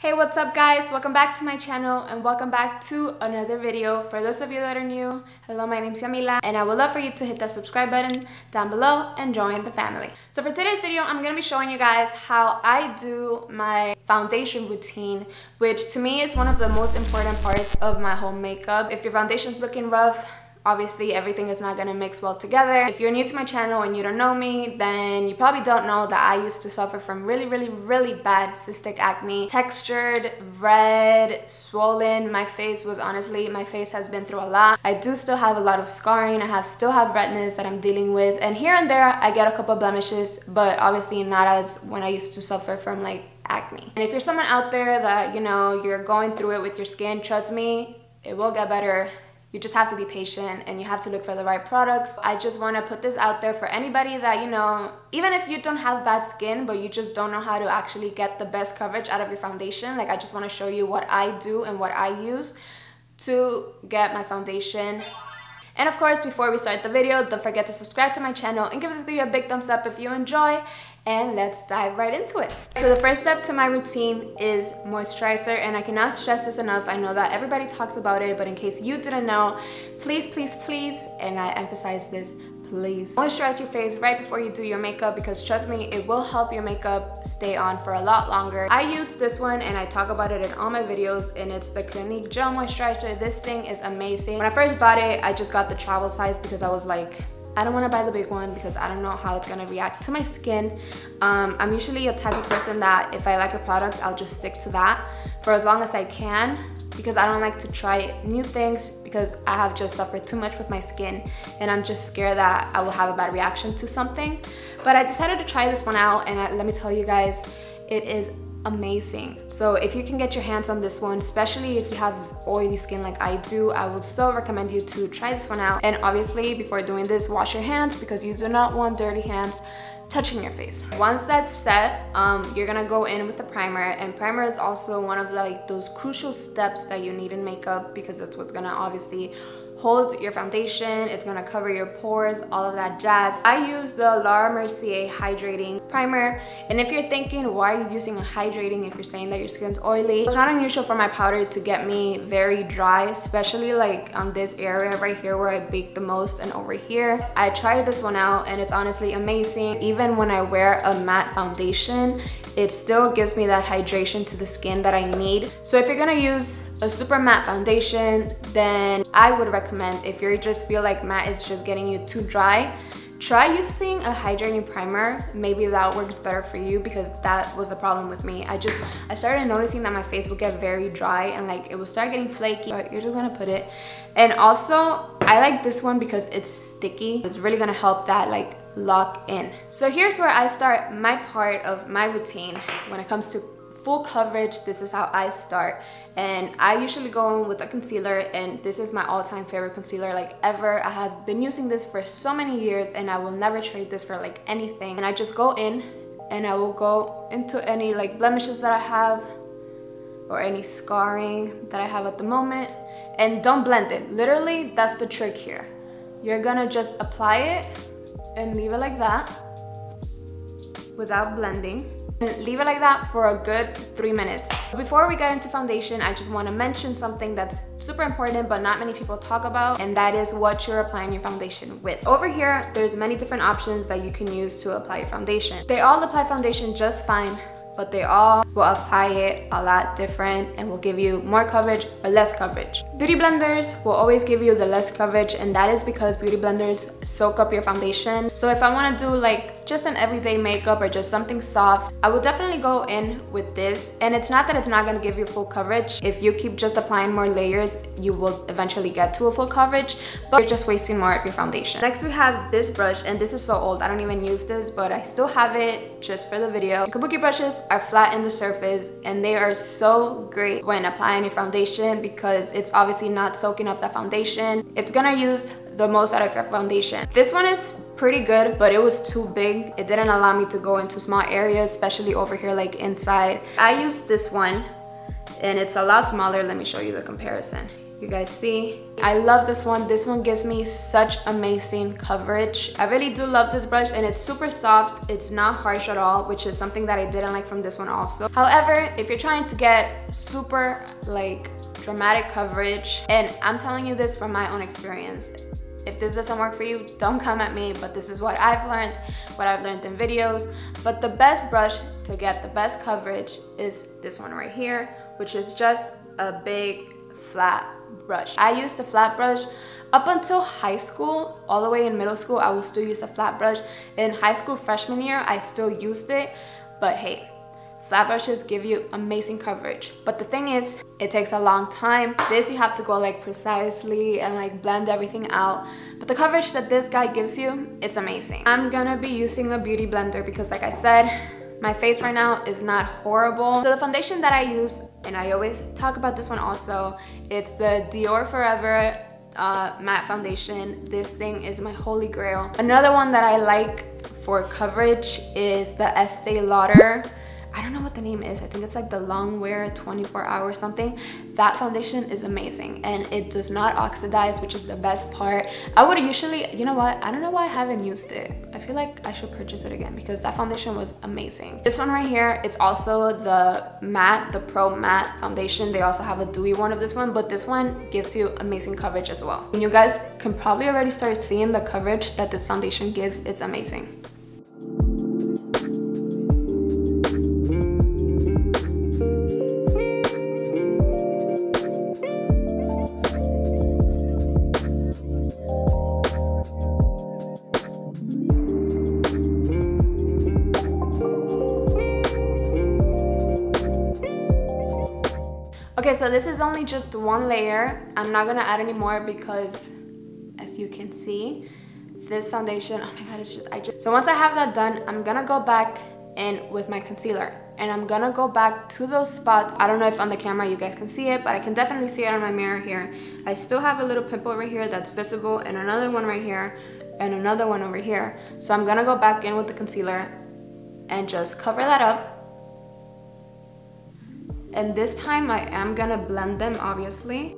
Hey, what's up guys? Welcome back to my channel and welcome back to another video. For those of you that are new, hello, my name's Yamila and I would love for you to hit that subscribe button down below and join the family. So for today's video, I'm gonna be showing you guys how I do my foundation routine, which to me is one of the most important parts of my whole makeup. If your foundation's looking rough, obviously everything is not gonna mix well together. If you're new to my channel and you don't know me, then you probably don't know that I used to suffer from really, really, really bad cystic acne. Textured, red, swollen. My face was honestly, my face has been through a lot. I do still have a lot of scarring. I have still have redness that I'm dealing with. And here and there, I get a couple blemishes, but obviously not as when I used to suffer from like acne. And if you're someone out there that, you know, you're going through it with your skin, trust me, it will get better you just have to be patient and you have to look for the right products. I just want to put this out there for anybody that, you know, even if you don't have bad skin, but you just don't know how to actually get the best coverage out of your foundation. Like I just want to show you what I do and what I use to get my foundation and of course, before we start the video, don't forget to subscribe to my channel and give this video a big thumbs up if you enjoy and let's dive right into it. So the first step to my routine is moisturizer and I cannot stress this enough. I know that everybody talks about it, but in case you didn't know, please, please, please, and I emphasize this, please moisturize your face right before you do your makeup because trust me it will help your makeup stay on for a lot longer i use this one and i talk about it in all my videos and it's the clinique gel moisturizer this thing is amazing when i first bought it i just got the travel size because i was like I don't want to buy the big one because I don't know how it's going to react to my skin. Um, I'm usually a type of person that if I like a product, I'll just stick to that for as long as I can because I don't like to try new things because I have just suffered too much with my skin and I'm just scared that I will have a bad reaction to something. But I decided to try this one out and I, let me tell you guys, it is amazing. So if you can get your hands on this one, especially if you have oily skin like I do, I would so recommend you to try this one out. And obviously before doing this, wash your hands because you do not want dirty hands touching your face. Once that's set, um, you're gonna go in with the primer and primer is also one of like those crucial steps that you need in makeup because that's what's gonna obviously hold your foundation, it's gonna cover your pores, all of that jazz. I use the Laura Mercier Hydrating Primer, and if you're thinking, why are you using a hydrating if you're saying that your skin's oily? It's not unusual for my powder to get me very dry, especially like on this area right here where I bake the most and over here. I tried this one out and it's honestly amazing. Even when I wear a matte foundation, it still gives me that hydration to the skin that I need. So if you're gonna use a super matte foundation, then I would recommend if you just feel like matte is just getting you too dry, try using a hydrating primer. Maybe that works better for you because that was the problem with me. I just, I started noticing that my face would get very dry and like it would start getting flaky, but you're just gonna put it. And also, I like this one because it's sticky. It's really gonna help that like lock in. So here's where I start my part of my routine when it comes to full coverage this is how I start. And I usually go in with a concealer and this is my all-time favorite concealer like ever. I have been using this for so many years and I will never trade this for like anything. And I just go in and I will go into any like blemishes that I have or any scarring that I have at the moment and don't blend it. Literally that's the trick here. You're gonna just apply it and leave it like that without blending. Leave it like that for a good three minutes. Before we get into foundation, I just want to mention something that's super important but not many people talk about and that is what you're applying your foundation with. Over here, there's many different options that you can use to apply your foundation. They all apply foundation just fine but they all will apply it a lot different and will give you more coverage or less coverage. Beauty blenders will always give you the less coverage and that is because beauty blenders soak up your foundation. So if I want to do like just an everyday makeup or just something soft, I will definitely go in with this. And it's not that it's not going to give you full coverage. If you keep just applying more layers, you will eventually get to a full coverage, but you're just wasting more of your foundation. Next we have this brush and this is so old. I don't even use this, but I still have it just for the video. Kabuki brushes are flat in the surface and they are so great when applying your foundation because it's obviously not soaking up that foundation. It's gonna use the most out of your foundation. This one is pretty good, but it was too big. It didn't allow me to go into small areas, especially over here like inside. I used this one and it's a lot smaller. Let me show you the comparison. you guys see i love this one this one gives me such amazing coverage i really do love this brush and it's super soft it's not harsh at all which is something that i didn't like from this one also however if you're trying to get super like dramatic coverage and i'm telling you this from my own experience if this doesn't work for you, don't come at me, but this is what I've learned, what I've learned in videos. But the best brush to get the best coverage is this one right here, which is just a big flat brush. I used a flat brush up until high school, all the way in middle school, I would still use a flat brush. In high school freshman year, I still used it, but hey, flat brushes give you amazing coverage. But the thing is, it takes a long time. This you have to go like precisely and like blend everything out. But the coverage that this guy gives you, it's amazing. I'm gonna be using a beauty blender because like I said, my face right now is not horrible. So the foundation that I use, and I always talk about this one also, it's the Dior Forever uh, matte foundation. This thing is my holy grail. Another one that I like for coverage is the Estee Lauder I don't know what the name is. I think it's like the long wear 24 hour something. That foundation is amazing and it does not oxidize, which is the best part. I would usually, you know what? I don't know why I haven't used it. I feel like I should purchase it again because that foundation was amazing. This one right here, it's also the matte, the Pro Matte foundation. They also have a dewy one of this one, but this one gives you amazing coverage as well. And you guys can probably already start seeing the coverage that this foundation gives. It's amazing. Okay, so this is only just one layer. I'm not gonna add any more because as you can see, this foundation, oh my God, it's just, I just, so once I have that done, I'm gonna go back in with my concealer and I'm gonna go back to those spots. I don't know if on the camera you guys can see it, but I can definitely see it on my mirror here. I still have a little pimple right here that's visible and another one right here and another one over here. So I'm gonna go back in with the concealer and just cover that up and this time I am gonna blend them, obviously.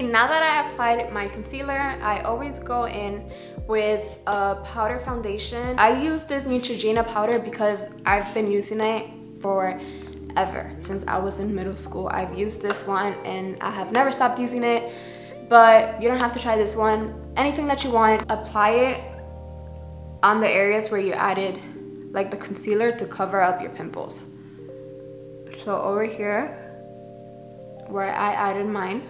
Now that I applied my concealer, I always go in with a powder foundation. I use this Neutrogena powder because I've been using it for ever since I was in middle school. I've used this one and I have never stopped using it but you don't have to try this one. Anything that you want, apply it on the areas where you added like the concealer to cover up your pimples. So over here, where I added mine,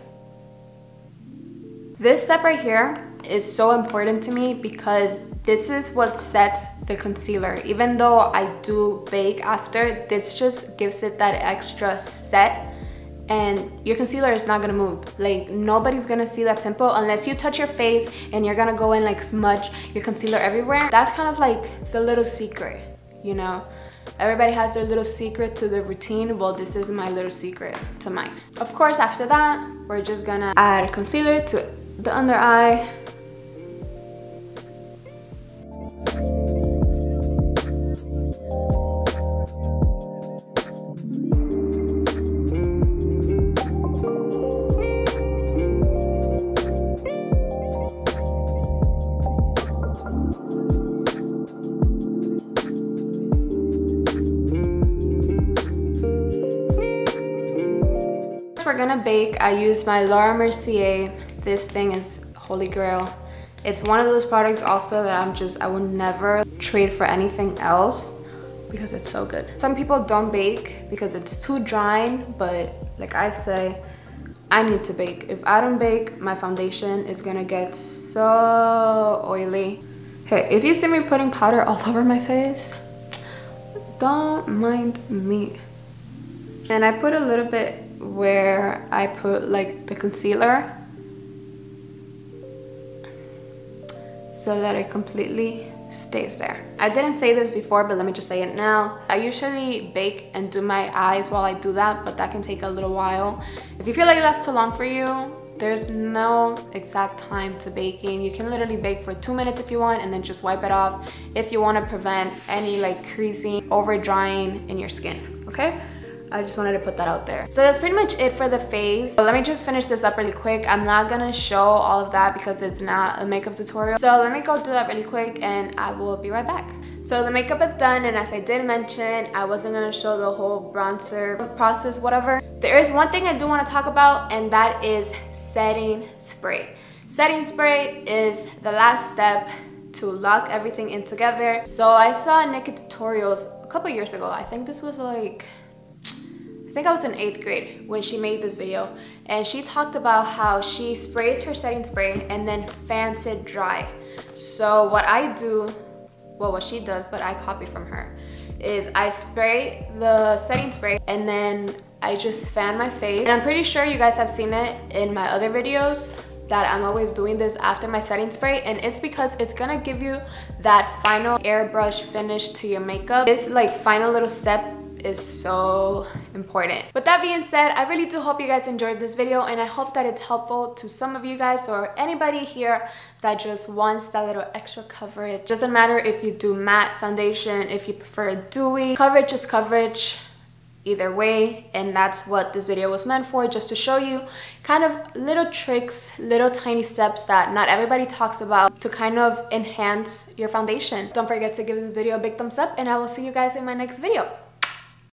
this step right here is so important to me because this is what sets the concealer. Even though I do bake after, this just gives it that extra set and your concealer is not gonna move. Like nobody's gonna see that pimple unless you touch your face and you're gonna go and like smudge your concealer everywhere. That's kind of like the little secret, you know? Everybody has their little secret to the routine. Well, this is my little secret to mine. Of course, after that, we're just gonna add concealer to the under eye gonna bake, I use my Laura Mercier. This thing is holy grail. It's one of those products also that I'm just, I would never trade for anything else because it's so good. Some people don't bake because it's too drying, but like I say, I need to bake. If I don't bake, my foundation is gonna get so oily. Hey, if you see me putting powder all over my face, don't mind me. And I put a little bit where I put like the concealer so that it completely stays there. I didn't say this before, but let me just say it now. I usually bake and do my eyes while I do that, but that can take a little while. If you feel like that's too long for you, there's no exact time to baking. You can literally bake for two minutes if you want and then just wipe it off if you want to prevent any like creasing, over drying in your skin, okay? I just wanted to put that out there. So that's pretty much it for the face. So let me just finish this up really quick. I'm not gonna show all of that because it's not a makeup tutorial. So let me go do that really quick and I will be right back. So the makeup is done and as I did mention, I wasn't gonna show the whole bronzer process, whatever. There is one thing I do wanna talk about and that is setting spray. Setting spray is the last step to lock everything in together. So I saw NikkieTutorials a couple years ago. I think this was like I think I was in eighth grade when she made this video and she talked about how she sprays her setting spray and then fans it dry. So what I do, well what she does, but I copy from her, is I spray the setting spray and then I just fan my face. And I'm pretty sure you guys have seen it in my other videos that I'm always doing this after my setting spray and it's because it's gonna give you that final airbrush finish to your makeup. This like final little step is so important. With that being said, I really do hope you guys enjoyed this video and I hope that it's helpful to some of you guys or anybody here that just wants that little extra coverage. Doesn't matter if you do matte foundation, if you prefer dewy, coverage is coverage either way and that's what this video was meant for just to show you kind of little tricks little tiny steps that not everybody talks about to kind of enhance your foundation don't forget to give this video a big thumbs up and i will see you guys in my next video